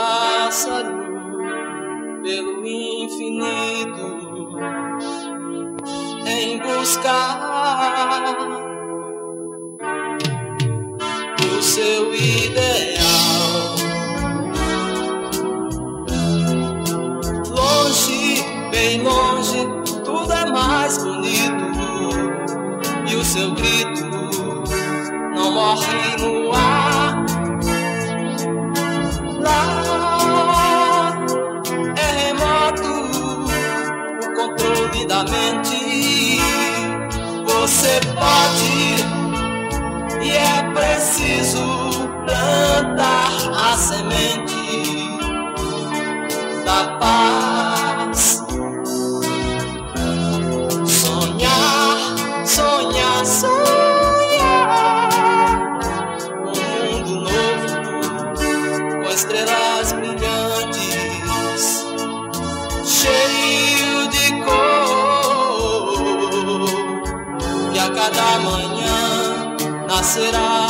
pássaro pelo infinito em buscar o seu ideal. Longe, bem longe, tudo é mais bonito e o seu grito não morre no ar. Você pode e é preciso plantar a semente da paz. A cada manhã nascerá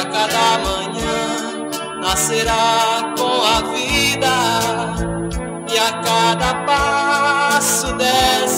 a cada manhã nascerá com a vida e a cada passo dessa